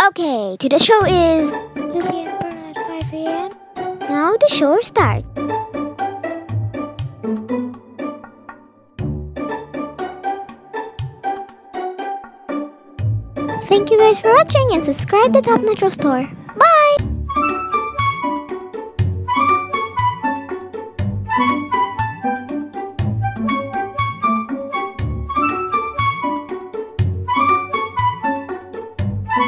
Okay, today's show is at 5 a.m. Now the show starts. Thank you guys for watching and subscribe to Top Natural Store. Bye!